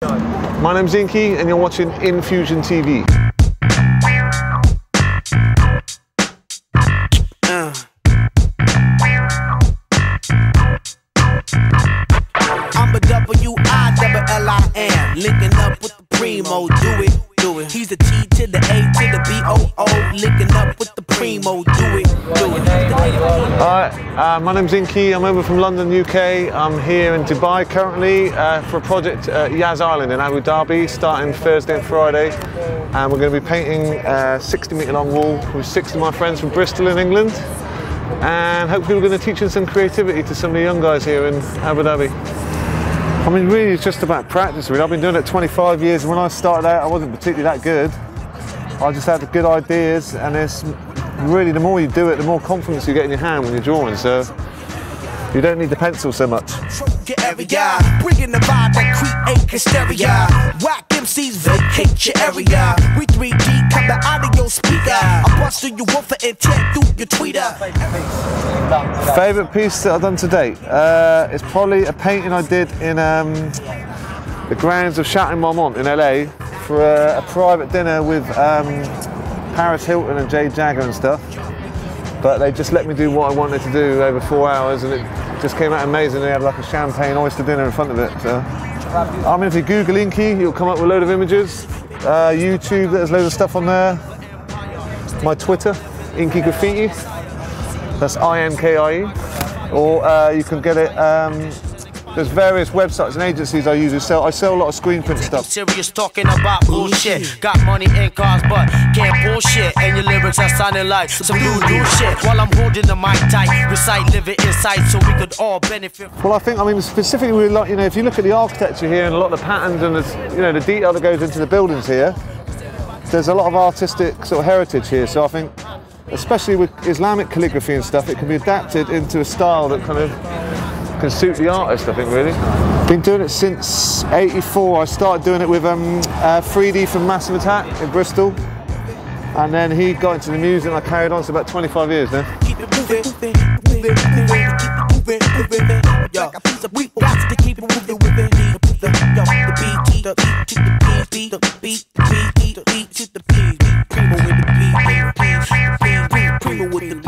My name's Inkie, and you're watching Infusion TV. Uh. I'm a W I double L I N, linking up with the primo. Do it, do it. He's the T to the A to the B O O, linking up with the primo. Do it. Hi, uh, my name's Inkie. I'm over from London, UK. I'm here in Dubai currently uh, for a project at Yas Island in Abu Dhabi, starting Thursday and Friday. And we're going to be painting a 60 metre long wall with six of my friends from Bristol in England. And hopefully, we're going to teach them some creativity to some of the young guys here in Abu Dhabi. I mean, really, it's just about practice. Really, I've been doing it 25 years, when I started out, I wasn't particularly that good. I just had the good ideas, and it's really the more you do it, the more confidence you get in your hand when you're drawing. So you don't need the pencil so much. Get every guy, bringing the vibe that create hysteria. Whack MCs vacate your area. We 3D coming out of your speaker. I bust through your woofer and tear through your tweeter. Favorite piece that I've done to date? Uh, it's probably a painting I did in um, the grounds of Chateau Marmont in LA for a, a private dinner with um, Paris Hilton and Jade Jagger and stuff. But they just let me do what I wanted to do over four hours, and it just came out amazing. They had like a champagne oyster dinner in front of it. So. I mean, if you Google Inkie, you'll come up with a load of images. Uh, YouTube, there's loads of stuff on there. My Twitter, Inkie Graffiti. That's I-N-K-I-E. Or uh, you can get it. Um, there's various websites and agencies I use. I sell, I sell a lot of screen print stuff. Serious talking about bullshit. Got money in cars, but can't bullshit. And your lyrics are sounding like some new new shit. While I'm holding the mic tight, recite living insight so we could all benefit. Well, I think I mean specifically, with like you know, if you look at the architecture here and a lot of the patterns and the, you know the detail that goes into the buildings here, there's a lot of artistic sort of heritage here. So I think, especially with Islamic calligraphy and stuff, it can be adapted into a style that kind of can suit the artist, I think, really. Been doing it since 84. I started doing it with um, uh, 3D from Massive Attack in Bristol. And then he got into the music and I carried on for about 25 years then. The, beat, the beat, the beat,